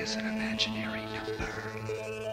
is an imaginary number.